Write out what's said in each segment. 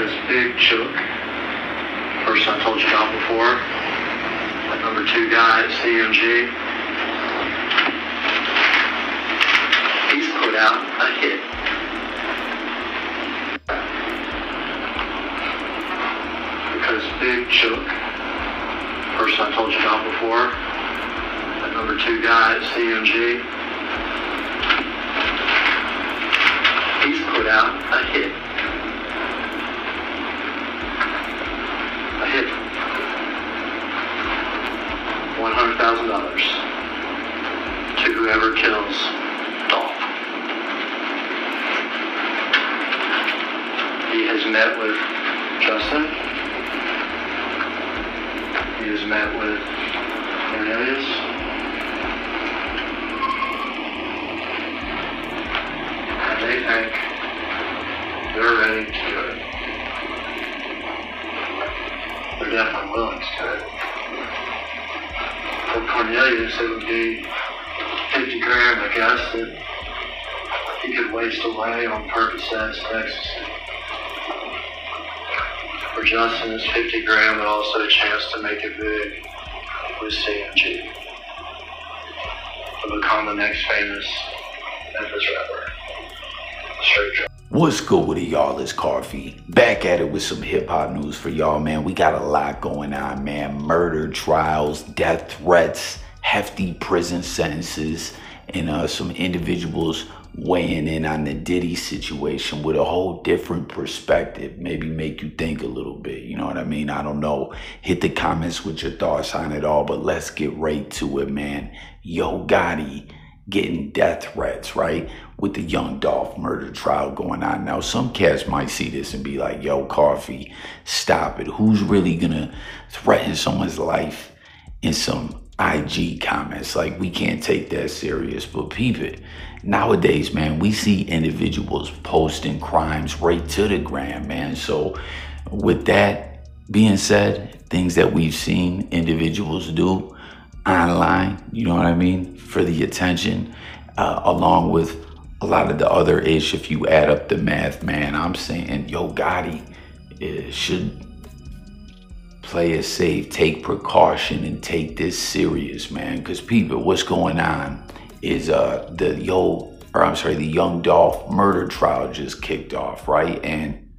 Because Big Jook, person I told you about before, that number two guy at CMG, he's put out a hit. Because Big Jook, person I told you about before, that number two guy at CMG, he's put out a hit. A hit. One hundred thousand dollars to whoever kills Cornelius, it would be 50 grand, I guess, that he could waste away on Percocets, ecstasy. For Justin, it's 50 grand, but also a chance to make it big with CMG. To become the next famous Memphis rapper. Straight drop. What's good with it, y'all? It's Coffee. Back at it with some hip hop news for y'all, man. We got a lot going on, man. Murder trials, death threats, hefty prison sentences, and uh, some individuals weighing in on the Diddy situation with a whole different perspective. Maybe make you think a little bit. You know what I mean? I don't know. Hit the comments with your thoughts on it all, but let's get right to it, man. Yo Gotti getting death threats, right? With the Young Dolph murder trial going on. Now, some cats might see this and be like, yo, Coffee, stop it. Who's really gonna threaten someone's life in some IG comments? Like, we can't take that serious, but peep it. Nowadays, man, we see individuals posting crimes right to the gram, man. So, with that being said, things that we've seen individuals do, online, you know what I mean, for the attention, uh, along with a lot of the other ish. If you add up the math, man, I'm saying Yo Gotti should play it safe, take precaution, and take this serious, man. Because people, what's going on is uh, the Yo, or I'm sorry, the Young Dolph murder trial just kicked off, right? And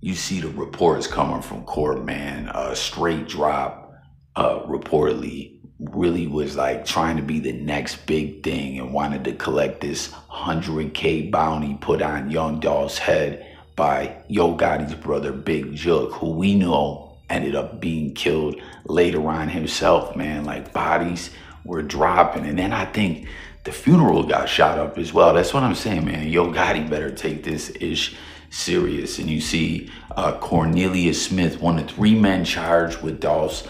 you see the reports coming from court, man. Uh, straight drop, uh, reportedly really was like trying to be the next big thing and wanted to collect this 100K bounty put on Young Dolph's head by Yo Gotti's brother, Big Jook, who we know ended up being killed later on himself, man. Like bodies were dropping. And then I think the funeral got shot up as well. That's what I'm saying, man. Yo Gotti better take this ish serious. And you see uh, Cornelius Smith, one of three men charged with Dolph's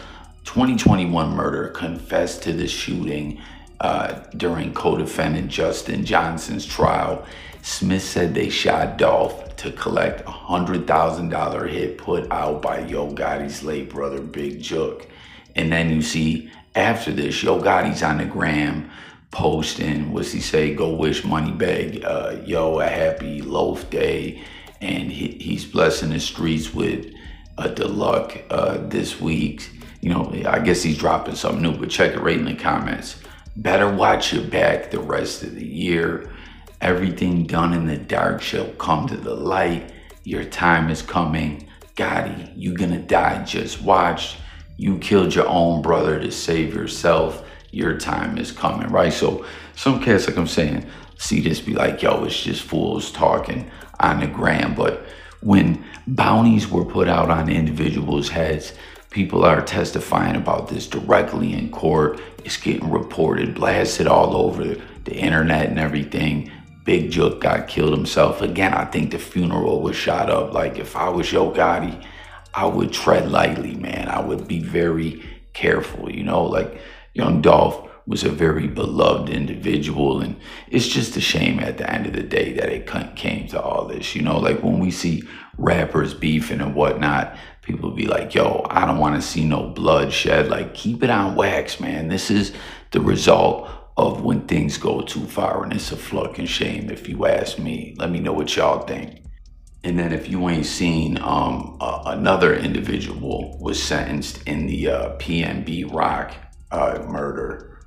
2021 murder confessed to the shooting uh, during co-defendant Justin Johnson's trial. Smith said they shot Dolph to collect a $100,000 hit put out by Yo Gotti's late brother, Big Jook. And then you see after this, Yo Gotti's on the gram posting, what's he say, go wish Moneybagg, uh, yo, a happy loaf day. And he, he's blessing the streets with a deluxe uh, this week you know, I guess he's dropping something new, but check it right in the comments. Better watch your back the rest of the year. Everything done in the dark shall come to the light. Your time is coming. Gotti, you gonna die. Just watch. You killed your own brother to save yourself. Your time is coming, right? So some cats, like I'm saying, see this be like, yo, it's just fools talking on the gram. But when bounties were put out on individuals' heads, People are testifying about this directly in court. It's getting reported, blasted all over the internet and everything. Big Jook got killed himself. Again, I think the funeral was shot up. Like if I was Yo Gotti, I would tread lightly, man. I would be very careful, you know, like young Dolph was a very beloved individual. And it's just a shame at the end of the day that it came to all this. You know, like when we see rappers beefing and whatnot, people be like, yo, I don't want to see no bloodshed. Like, keep it on wax, man. This is the result of when things go too far. And it's a fucking shame if you ask me. Let me know what y'all think. And then if you ain't seen, um, another individual was sentenced in the uh, PNB Rock uh, murder.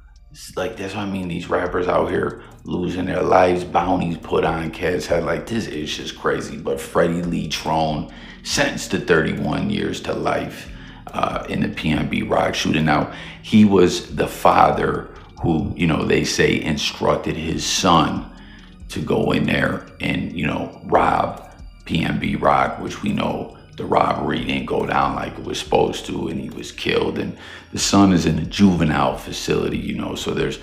Like that's what I mean. These rappers out here losing their lives, bounties put on cats. Like this is just crazy. But Freddie Lee Trone sentenced to 31 years to life uh, in the PNB Rock shooting. Now he was the father who, you know, they say instructed his son to go in there and, you know, rob PNB Rock, which we know the robbery didn't go down like it was supposed to, and he was killed. And the son is in a juvenile facility, you know, so there's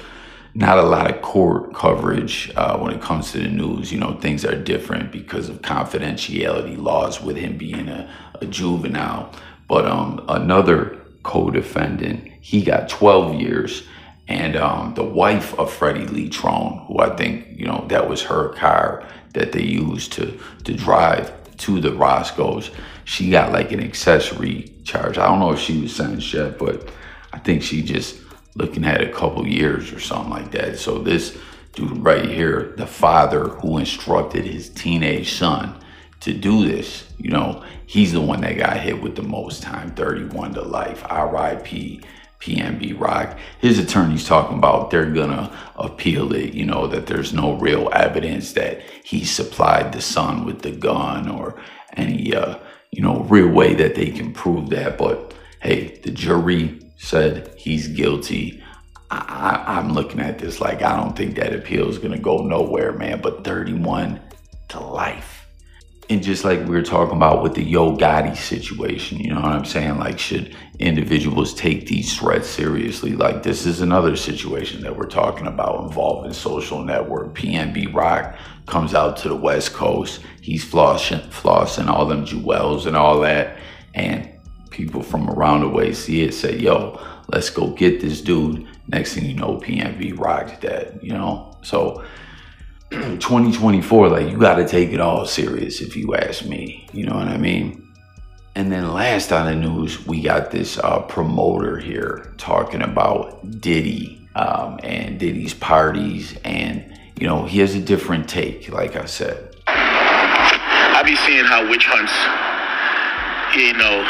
not a lot of court coverage uh, when it comes to the news. You know, things are different because of confidentiality laws with him being a, a juvenile. But um, another co-defendant, he got 12 years. And um, the wife of Freddie Lee Trone, who I think, you know, that was her car that they used to, to drive to the Roscoe's, she got like an accessory charge. I don't know if she was sentenced yet, but I think she just looking at a couple years or something like that. So this dude right here, the father who instructed his teenage son to do this, you know, he's the one that got hit with the most time, 31 to life. RIP PNB Rock. His attorney's talking about they're gonna appeal it, you know, that there's no real evidence that he supplied the son with the gun or any, uh, you know, real way that they can prove that. But hey, the jury said he's guilty. I, am looking at this like I don't think that appeal is gonna go nowhere, man. But 31 to life and just like we were talking about with the Yo Gotti situation, you know what I'm saying? Like, should individuals take these threats seriously? Like, this is another situation that we're talking about involving social network. PNB Rock comes out to the West Coast. He's flossing, flossing all them jewels and all that. And people from around the way see it, say, yo, let's go get this dude. Next thing you know, PNB Rock's dead, you know? So, 2024, like you got to take it all serious if you ask me. You know what I mean? And then last on the news, we got this uh, promoter here talking about Diddy um, and Diddy's parties. And, you know, he has a different take, like I said. I be seeing how witch hunts, you know,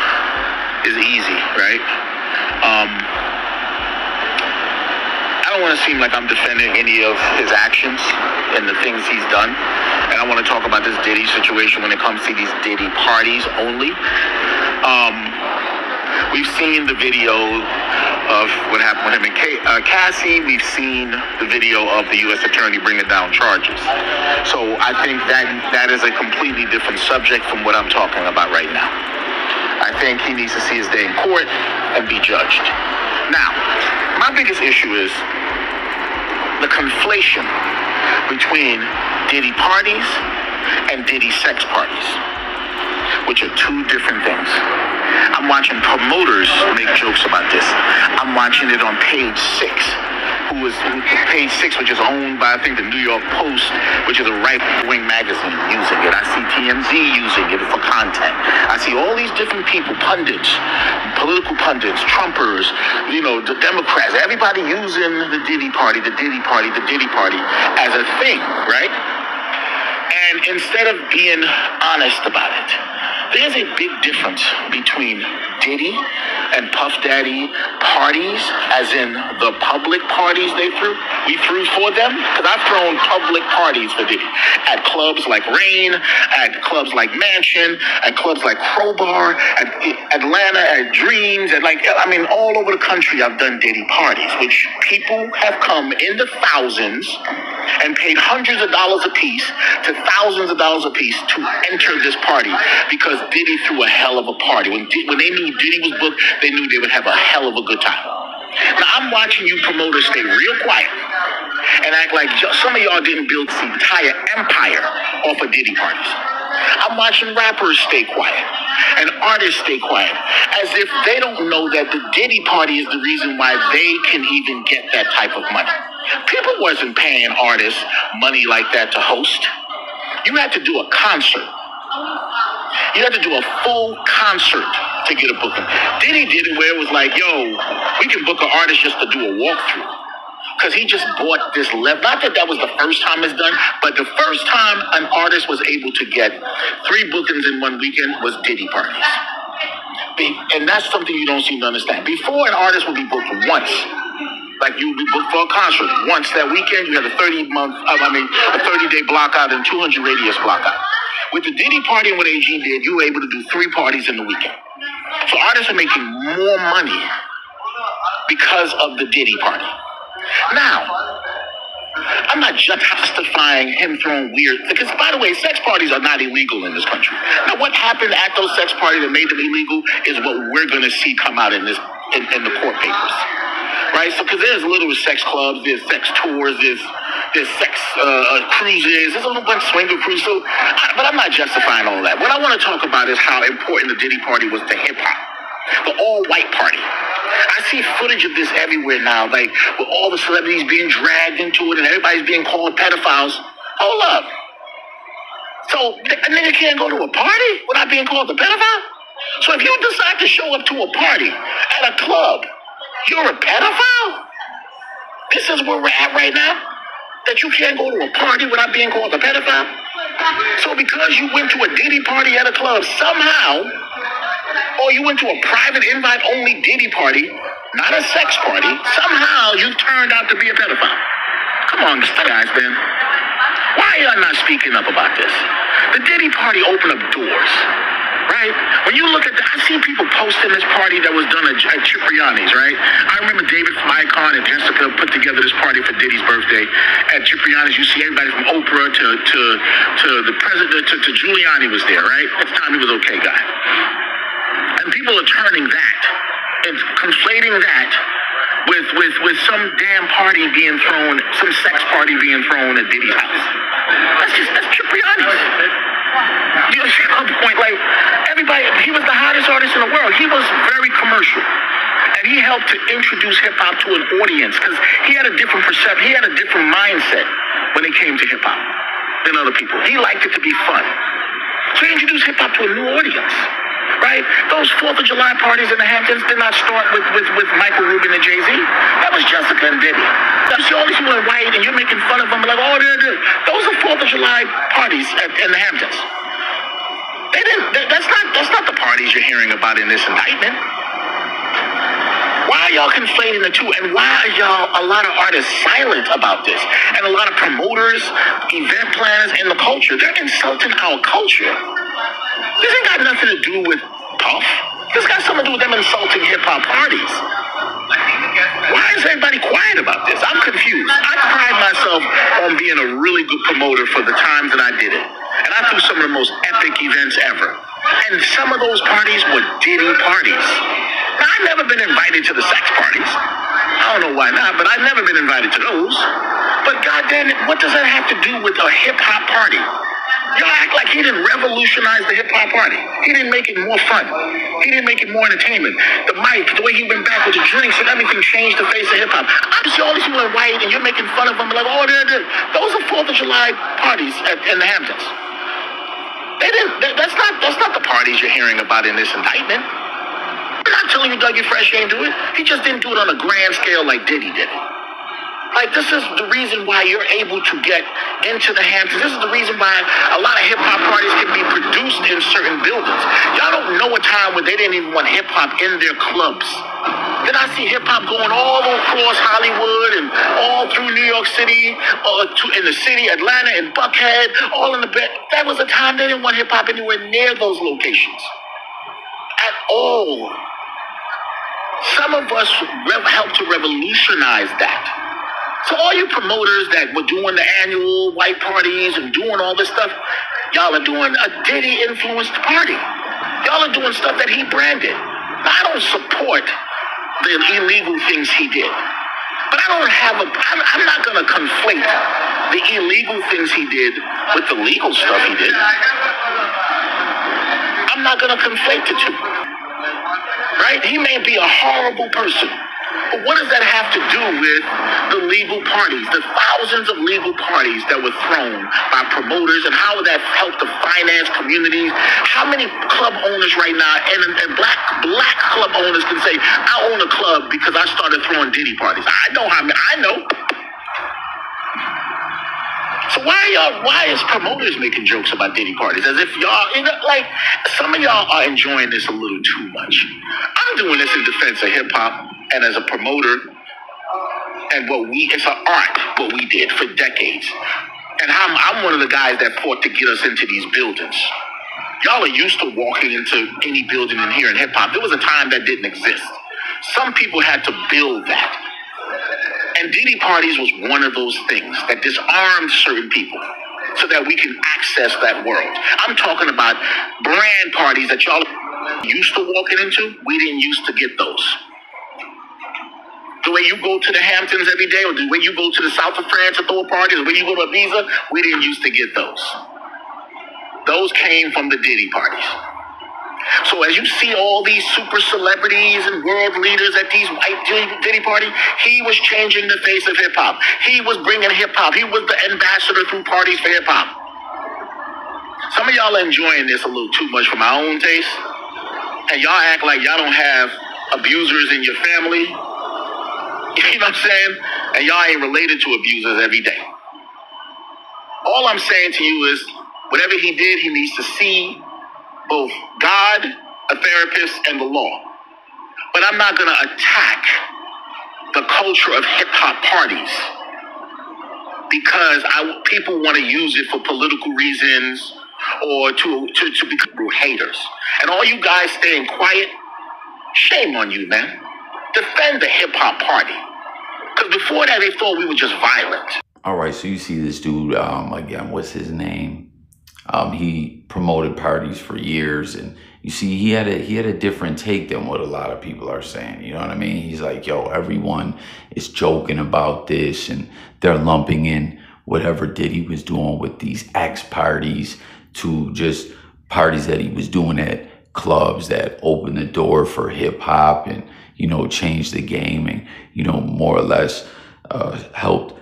is easy, right? Um, don't want to seem like I'm defending any of his actions and the things he's done. And I want to talk about this Diddy situation when it comes to these Diddy parties only. Um, we've seen the video of what happened with him and Kay, uh, Cassie. We've seen the video of the U.S. Attorney bringing down charges. So I think that that is a completely different subject from what I'm talking about right now. I think he needs to see his day in court and be judged. Now, my biggest issue is the conflation between Diddy parties and Diddy sex parties, which are two different things. I'm watching promoters make jokes about this. I'm watching it on page six who is page six, which is owned by I think the New York Post, which is a right-wing magazine, using it. I see TMZ using it for content. I see all these different people, pundits, political pundits, Trumpers, you know, the Democrats, everybody using the Diddy Party, the Diddy Party, the Diddy Party as a thing, right? And instead of being honest about it, there's a big difference between Diddy and Puff Daddy parties, as in the public parties they threw. We threw for them because I've thrown public parties for Diddy at clubs like Rain, at clubs like Mansion, at clubs like Crowbar, at Atlanta, at Dreams, at like I mean all over the country. I've done Diddy parties, which people have come in the thousands and paid hundreds of dollars a piece to thousands of dollars a piece to enter this party because Diddy threw a hell of a party. When, when they knew Diddy was booked, they knew they would have a hell of a good time. Now, I'm watching you promoters stay real quiet and act like some of y'all didn't build this entire empire off of Diddy parties. I'm watching rappers stay quiet and artists stay quiet as if they don't know that the Diddy party is the reason why they can even get that type of money. People wasn't paying artists money like that to host. You had to do a concert. You had to do a full concert to get a booking. Diddy did it where it was like, yo, we can book an artist just to do a walkthrough. because he just bought this level. Not that that was the first time it's done, but the first time an artist was able to get three bookings in one weekend was Diddy parties. And that's something you don't seem to understand. Before, an artist would be booked once. Like you would be booked for a concert once that weekend. You had a 30 month, uh, I mean, a 30 day block out and 200 radius block out. With the Diddy party and what AG did, you were able to do three parties in the weekend. So artists are making more money because of the Diddy party. Now, I'm not justifying him throwing weird because by the way, sex parties are not illegal in this country. Now what happened at those sex parties that made them illegal is what we're gonna see come out in this in, in the court papers. Right? So because there's little sex clubs, there's sex tours, there's there's sex uh, uh, cruises, there's a little bunch of swinger cruises. So, I, but I'm not justifying all that. What I want to talk about is how important the Diddy party was to hip hop the all white party. I see footage of this everywhere now, like with all the celebrities being dragged into it and everybody's being called pedophiles. Hold up. So a nigga can't go to a party without being called a pedophile? So if you decide to show up to a party at a club, you're a pedophile? This is where we're at right now? That you can't go to a party without being called a pedophile? So because you went to a Diddy party at a club, somehow or you went to a private invite only Diddy party, not a sex party, somehow you turned out to be a pedophile. Come on, guys, man. Why are y'all not speaking up about this? The Diddy party opened up doors, right? When you look at the, I see people posting this party that was done at, at Cipriani's, right? I remember David from Icon and Jessica put together this party for Diddy's birthday at Cipriani's. You see everybody from Oprah to to to the president to, to Giuliani was there, right? At the time he was okay guy. And people are turning that and conflating that with with with some damn party being thrown, some sex party being thrown at Diddy's house. That's just that's Cipriani's. You understand my point? Like everybody, he was the hottest artist in the world. He was very commercial. And he helped to introduce hip hop to an audience because he had a different perception, he had a different mindset when it came to hip hop than other people. He liked it to be fun. So he introduced hip hop to a new audience right? Those Fourth of July parties in the Hamptons did not start with, with, with Michael Rubin and Jay Z. That was Jessica and Diddy. You see all these people in white and you're making fun of them like, oh, they're, they're. those are Fourth of July parties at, in the Hamptons. They didn't. That's not. That's not the parties you're hearing about in this indictment. Why are y'all conflating the two? And why are y'all, a lot of artists, silent about this? And a lot of promoters, event planners in the culture, they're insulting our culture. This ain't got nothing to do with Puff. This got something to do with them insulting hip hop parties. Why is everybody quiet about this? I'm confused. I pride myself on being a really good promoter for the times that I did it. And I threw some of the most epic events ever. And some of those parties were Diddy parties. Now, I've never been invited to the sex parties. I don't know why not, but I've never been invited to those. But goddamn it, what does that have to do with a hip hop party? He didn't revolutionize the hip hop party. He didn't make it more fun. He didn't make it more entertainment. The mic, the way he went back with the drinks and everything changed the face of hip hop. I'm just all these people are white and you're making fun of them like, oh, they're, they're. those are Fourth of July parties at, in the Hamptons. They didn't. That's not. That's not the parties you're hearing about in this indictment. I'm not telling you Dougie Fresh ain't do it. He just didn't do it on a grand scale like Diddy did it. Like this is the reason why you're able to get into the Hamptons. This is the reason why a lot of hip hop parties can be produced in certain buildings. Y'all don't know a time when they didn't even want hip hop in their clubs. Then I see hip hop going all across Hollywood and all through New York City, uh, to, in the city, Atlanta, and Buckhead, all in the bed. That was a time they didn't want hip hop anywhere near those locations at all. Some of us rev- helped to revolutionize that. So all you promoters that were doing the annual white parties and doing all this stuff, y'all are doing a Diddy influenced party. Y'all are doing stuff that he branded. Now, I don't support the illegal things he did. But I don't have a, I'm, I'm not going to conflate the illegal things he did with the legal stuff he did. I'm not going to conflate the two. Right? He may be a horrible person. But what does that have to do with the legal parties, the thousands of legal parties that were thrown by promoters, and how would that help the finance communities? How many club owners right now, and, and black black club owners can say, "I own a club because I started throwing Diddy parties." I know how many. I know. So why y'all? Why is promoters making jokes about Diddy parties as if y'all, you know, like some of y'all are enjoying this a little too much. I'm doing this in defense of hip hop and as a promoter and what we it's an art what we did for decades. And I'm, I'm one of the guys that fought to get us into these buildings. Y'all are used to walking into any building in here in hip-hop. There was a time that didn't exist. Some people had to build that. And Diddy parties was one of those things that disarmed certain people so that we can access that world. I'm talking about brand parties that y'all used to walking into. We didn't used to get those the way you go to the Hamptons every day, or the way you go to the south of France to throw a party, the way you go to Ibiza, we didn't used to get those. Those came from the Diddy parties. So as you see all these super celebrities and world leaders at these white Diddy party, he was changing the face of hip hop. He was bringing hip hop. He was the ambassador through parties for hip hop. Some of y'all are enjoying this a little too much for my own taste, and y'all act like y'all don't have abusers in your family You know what I'm saying? And y'all ain't related to abusers every day. All I'm saying to you is whatever he did, he needs to see both God, a therapist, and the law. But I'm not going to attack the culture of hip hop parties because I, people want to use it for political reasons or to, to, to become haters. And all you guys staying quiet, shame on you, man. Defend the hip hop party. Because before that, they thought we were just violent. All right, so you see this dude, um, again, what's his name? Um, he promoted parties for years, and you see, he had a he had a different take than what a lot of people are saying. You know what I mean? He's like, "Yo, everyone is joking about this, and they're lumping in whatever Diddy was doing with these X parties to just parties that he was doing at clubs that opened the door for hip hop and you know, changed the game and, you know, more or less uh, helped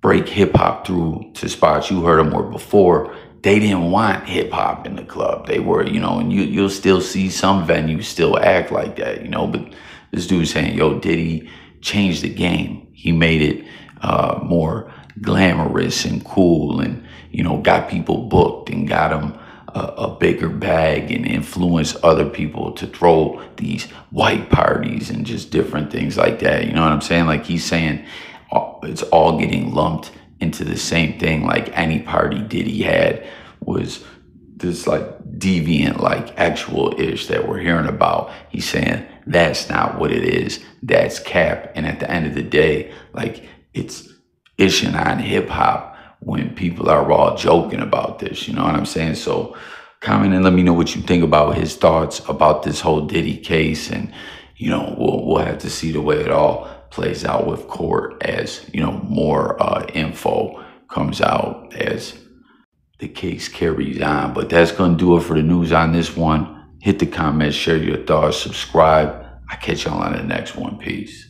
break hip hop through to spots. You heard them where before they didn't want hip hop in the club. They were, you know, and you, you'll still see some venues still act like that, you know, but this dude saying, yo, Diddy changed the game. He made it uh, more glamorous and cool and, you know, got people booked and got them a, a, bigger bag and influence other people to throw these white parties and just different things like that. You know what I'm saying? Like he's saying uh, it's all getting lumped into the same thing. Like any party Diddy had was this like deviant, like actual ish that we're hearing about. He's saying that's not what it is. That's cap. And at the end of the day, like it's ishing on hip hop when people are all joking about this. You know what I'm saying? So comment and let me know what you think about his thoughts about this whole Diddy case. And, you know, we'll, we'll have to see the way it all plays out with court as, you know, more uh, info comes out as the case carries on. But that's going to do it for the news on this one. Hit the comments, share your thoughts, subscribe. I catch y'all on the next one. Peace.